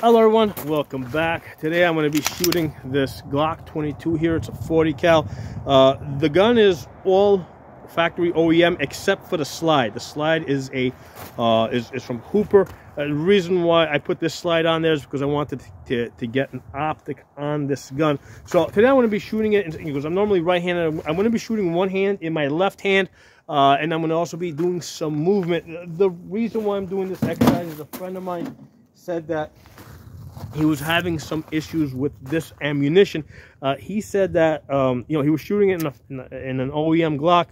Hello everyone, welcome back. Today I'm going to be shooting this Glock 22 here. It's a 40 cal. Uh, the gun is all factory OEM except for the slide. The slide is a uh, is, is from Hooper. Uh, the reason why I put this slide on there is because I wanted to, to get an optic on this gun. So today I'm going to be shooting it because I'm normally right-handed. I'm going to be shooting one hand in my left hand. Uh, and I'm going to also be doing some movement. The reason why I'm doing this exercise is a friend of mine said that he was having some issues with this ammunition. Uh, he said that um, you know he was shooting it in, a, in, an OEM Glock,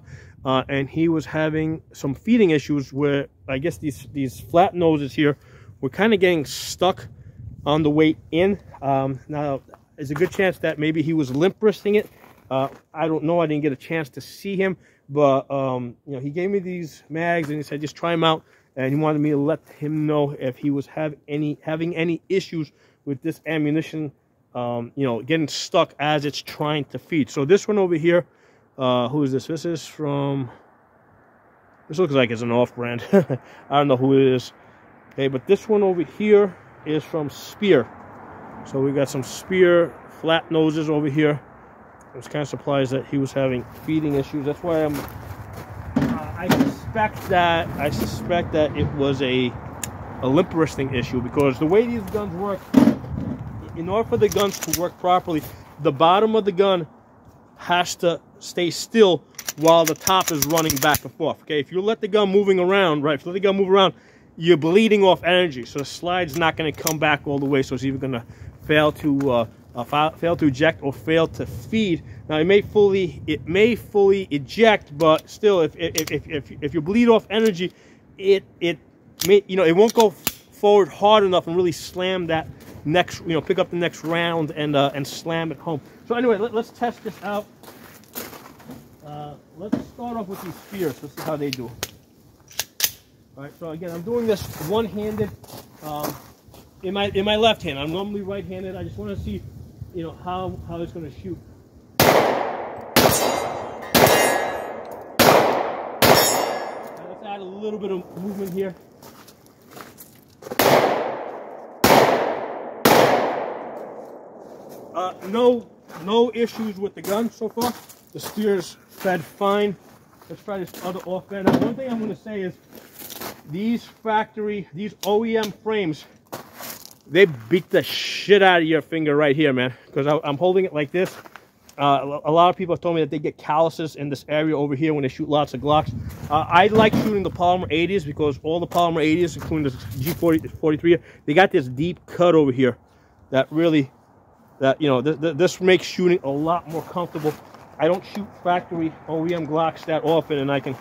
uh, and he was having some feeding issues where I guess these these flat noses here were kind of getting stuck on the way in. Um, now, there's a good chance that maybe he was limp wristing it. Uh, I don't know. I didn't get a chance to see him, but um, you know he gave me these mags and he said just try them out and he wanted me to let him know if he was have any having any issues with this ammunition um, you know getting stuck as it's trying to feed. So this one over here uh, who is this? This is from this looks like it's an off-brand. I don't know who it is. Okay but this one over here is from Speer. so we got some Speer flat noses over here. I was kind of surprised that he was having feeding issues. That's why I'm suspect that I suspect that it was a a limp wristing issue because the way these guns work, in order for the guns to work properly, the bottom of the gun has to stay still while the top is running back and forth. Okay, if you let the gun moving around, right? If you let the gun move around, you're bleeding off energy, so the slide's not going to come back all the way. So it's even going to fail to uh, uh, fail to eject or fail to feed. Now it may fully it may fully eject, but still, if if if if, if you bleed off energy, it it may you know it won't go forward hard enough and really slam that next you know pick up the next round and uh, and slam it home. So anyway, let, us test this out. Uh, let's start off with these Speers. Let's see how they do. All right. So again, I'm doing this one-handed. Um, in my in my left hand. I'm normally right-handed. I just want to see you know, how, how it's going to shoot. Now let's add a little bit of movement here. Uh, no, no issues with the gun so far. The Speers fed fine. Let's try this other off bed. Now, one thing I'm going to say is these factory, these OEM frames they beat the shit out of your finger right here, man. Because I'm holding it like this. Uh, a lot of people have told me that they get calluses in this area over here when they shoot lots of Glocks. Uh, I like shooting the Polymer 80s because all the Polymer 80s, including the G43, they got this deep cut over here that really, that you know, th th this makes shooting a lot more comfortable. I don't shoot factory OEM Glocks that often, and I can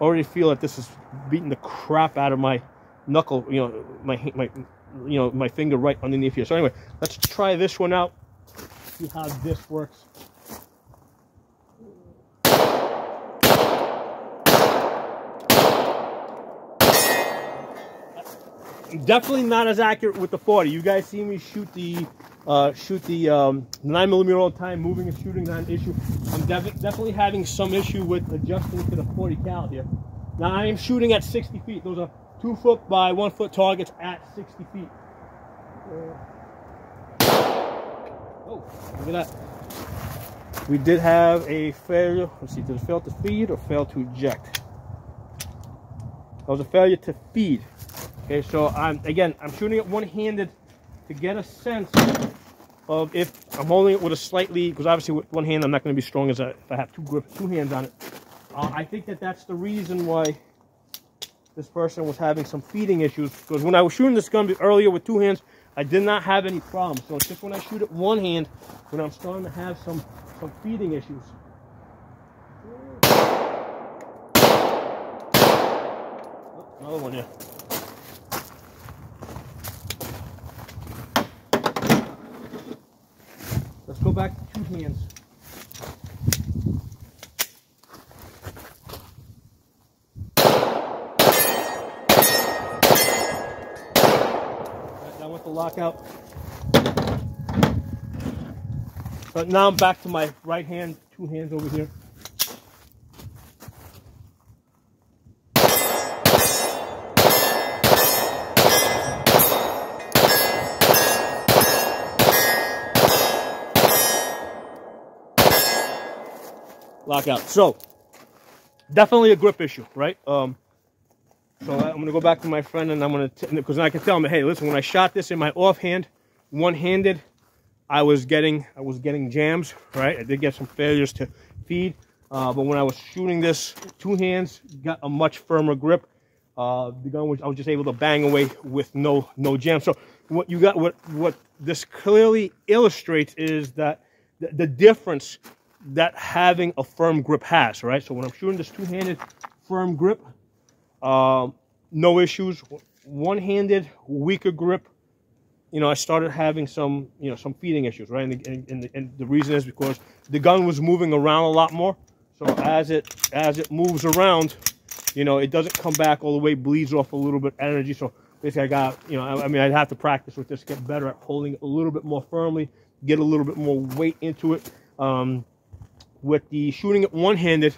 already feel that this is beating the crap out of my knuckle, you know, my my you know, my finger right underneath here. So anyway, let's try this one out, see how this works. Definitely not as accurate with the 40. You guys see me shoot the uh, shoot the um, 9 millimeter all the time, moving and shooting not an issue. I'm def definitely having some issue with adjusting to the 40 cal here. Now I am shooting at 60 feet. Those are two foot by one foot targets at 60 feet. Oh, look at that. We did have a failure. Let's see, did it fail to feed or fail to eject? That was a failure to feed. Okay, so I'm again, I'm shooting it one-handed to get a sense of if I'm holding it with a slightly, because obviously with one hand I'm not going to be strong as I, if I have two grip, two hands on it. Uh, I think that that's the reason why this person was having some feeding issues because when I was shooting this gun earlier with two hands, I did not have any problems. So it's just when I shoot it one hand when I'm starting to have some, some feeding issues. Oh, another one here. Let's go back to two hands. lockout. But now I'm back to my right hand, two hands over here. Lockout. So, definitely a grip issue, right? Um, so I'm going to go back to my friend and I'm going to, because I can tell him, hey, listen, when I shot this in my offhand, one-handed, I was getting, I was getting jams, right? I did get some failures to feed, uh, but when I was shooting this two hands, got a much firmer grip. Uh, the gun was, I was just able to bang away with no, no jam. So what you got, what, what this clearly illustrates is that the, the difference that having a firm grip has, right? So when I'm shooting this two-handed firm grip, um, no issues. One-handed, weaker grip. You know, I started having some, you know, some feeding issues, right? And the, and, the, and the reason is because the gun was moving around a lot more. So as it as it moves around, you know, it doesn't come back all the way, bleeds off a little bit energy. So basically, I got, you know, I, I mean, I'd have to practice with this, get better at holding it a little bit more firmly, get a little bit more weight into it. Um, with the shooting it one-handed,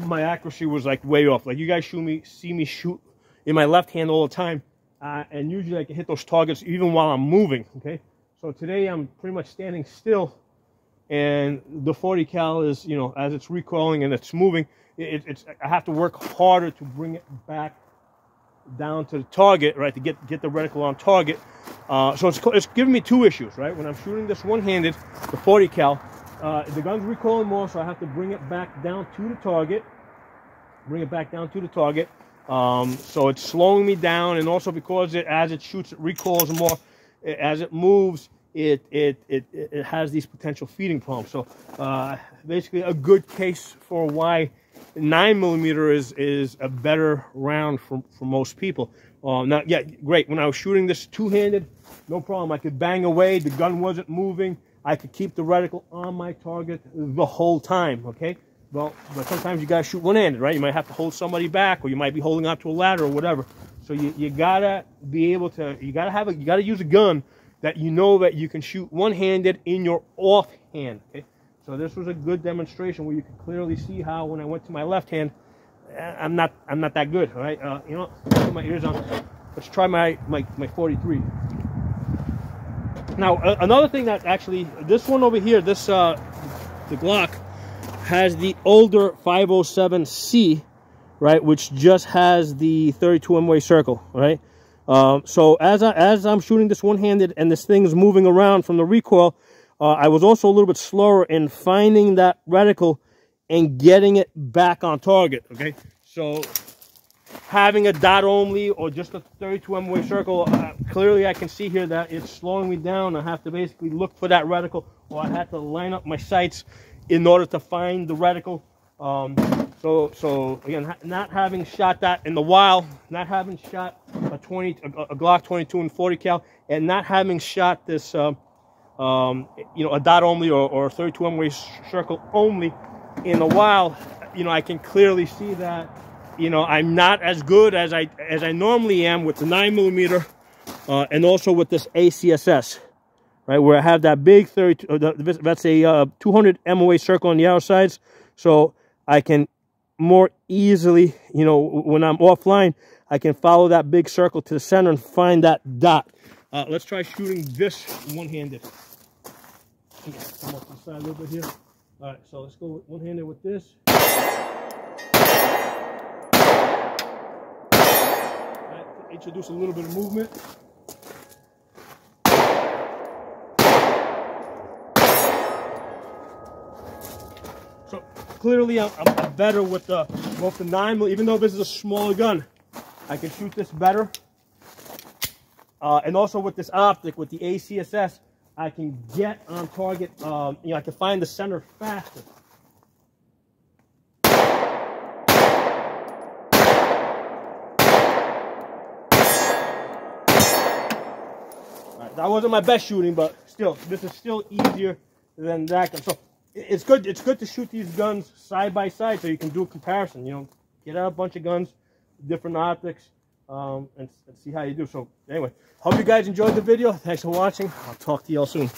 my accuracy was like way off. Like you guys shoot me, see me shoot in my left hand all the time, uh, and usually I can hit those targets even while I'm moving. Okay, so today I'm pretty much standing still, and the 40 cal is you know as it's recoiling and it's moving, it, it's I have to work harder to bring it back down to the target, right, to get get the reticle on target. Uh, so it's it's giving me two issues, right? When I'm shooting this one-handed, the 40 cal, uh, the gun's recoiling more, so I have to bring it back down to the target. Bring it back down to the target. Um, so it's slowing me down, and also because it, as it shoots, it recoils more. It, as it moves, it, it it it has these potential feeding problems. So uh, basically, a good case for why nine millimeter is is a better round for for most people. Uh, now, yeah, great. When I was shooting this two-handed, no problem. I could bang away. The gun wasn't moving. I could keep the reticle on my target the whole time, okay? Well, but sometimes you gotta shoot one-handed, right? You might have to hold somebody back, or you might be holding onto a ladder or whatever. So you, you gotta be able to, you gotta have a, you gotta use a gun that you know that you can shoot one-handed in your offhand, okay? So this was a good demonstration where you can clearly see how when I went to my left hand, eh, I'm not, I'm not that good, all right? Uh, you know, put my ears on. Let's try my, my, my 43. Now, another thing that actually, this one over here, this, uh, the Glock, has the older 507C, right, which just has the 32 MOA circle, right? Um, so as, I, as I'm shooting this one-handed and this thing's moving around from the recoil, uh, I was also a little bit slower in finding that reticle and getting it back on target, okay? So having a dot only or just a 32 MOA circle, uh, clearly I can see here that it's slowing me down. I have to basically look for that reticle or I have to line up my sights in order to find the reticle. Um, so, so again, not having shot that in the wild, not having shot a 20, a, a Glock 22 and 40 cal, and not having shot this, uh, um, you know, a dot only or, or 32 MOA circle only in the wild, you know, I can clearly see that you know, I'm not as good as I as I normally am with the nine millimeter, uh, and also with this ACSS, right? Where I have that big 30, uh, that's a uh, 200 MOA circle on the outsides, so I can more easily, you know, when I'm offline, I can follow that big circle to the center and find that dot. Uh, let's try shooting this one-handed. Come off the side a little bit here. All right, so let's go one-handed with this. Introduce a little bit of movement. So clearly I'm, I'm better with the both the 9 even though this is a smaller gun. I can shoot this better. Uh, and also with this optic, with the ACSS, I can get on target, um, you know, I can find the center faster. That wasn't my best shooting, but still, this is still easier than that. gun. So it's good. It's good to shoot these guns side by side so you can do a comparison. You know, get out a bunch of guns, different optics, um, and, and see how you do. So anyway, hope you guys enjoyed the video. Thanks for watching. I'll talk to y'all soon.